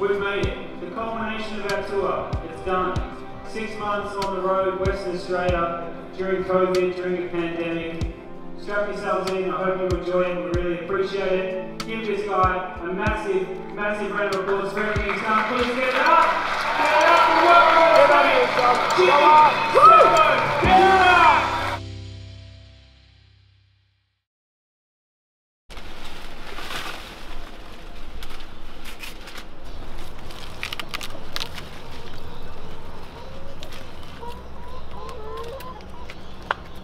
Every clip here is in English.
We've made it. The culmination of our tour. It's done. Six months on the road, Western Australia, during COVID, during a pandemic. Strap yourselves in. I hope you enjoy it. We really appreciate it. Give this guy a massive, massive round of applause for everything he's done. Please get it up. Get it up and welcome. Jimmy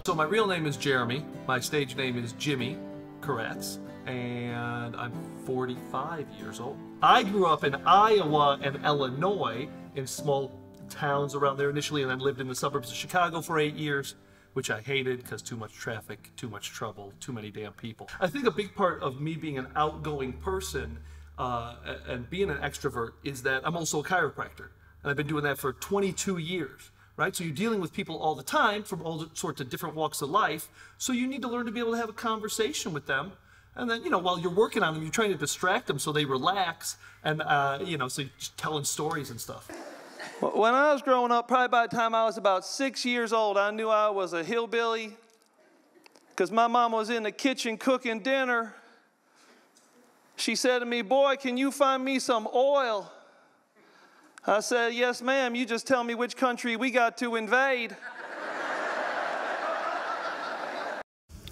So my real name is Jeremy. My stage name is Jimmy Kuratz, and I'm 45 years old. I grew up in Iowa and Illinois in small towns around there initially, and then lived in the suburbs of Chicago for eight years, which I hated because too much traffic, too much trouble, too many damn people. I think a big part of me being an outgoing person uh, and being an extrovert is that I'm also a chiropractor, and I've been doing that for 22 years right? So you're dealing with people all the time from all sorts of different walks of life. So you need to learn to be able to have a conversation with them. And then, you know, while you're working on them, you're trying to distract them so they relax and, uh, you know, so telling stories and stuff. When I was growing up, probably by the time I was about six years old, I knew I was a hillbilly because my mom was in the kitchen cooking dinner. She said to me, Boy, can you find me some oil? I said, Yes, ma'am. You just tell me which country we got to invade.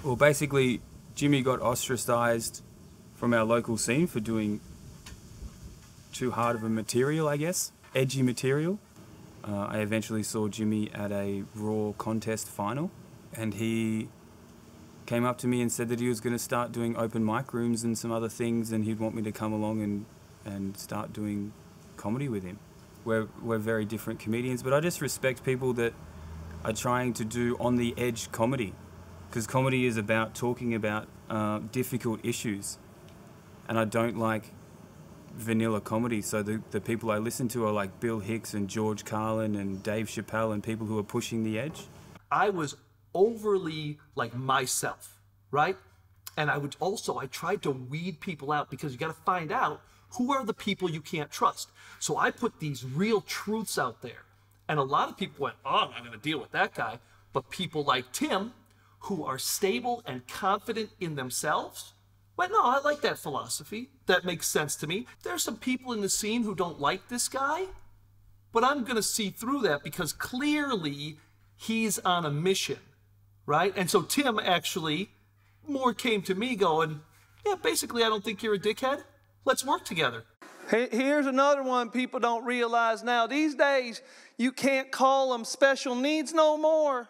Well, basically, Jimmy got ostracized from our local scene for doing too hard of a material, I guess, edgy material. Uh, I eventually saw Jimmy at a Raw contest final, and he came up to me and said that he was going to start doing open mic rooms and some other things, and he'd want me to come along and, and start doing comedy with him we're, we're very different comedians, but I just respect people that are trying to do on the edge comedy because comedy is about talking about uh, difficult issues. And I don't like vanilla comedy. So the, the people I listen to are like Bill Hicks and George Carlin and Dave Chappelle and people who are pushing the edge. I was overly like myself, right? And I would also, I tried to weed people out because you got to find out who are the people you can't trust? So I put these real truths out there. And a lot of people went, oh, I'm not going to deal with that guy. But people like Tim, who are stable and confident in themselves, went, no, I like that philosophy. That makes sense to me. There's some people in the scene who don't like this guy, but I'm going to see through that because clearly he's on a mission, right? And so Tim actually more came to me going, yeah, basically, I don't think you're a dickhead. Let's work together. Here's another one people don't realize now. These days, you can't call them special needs no more.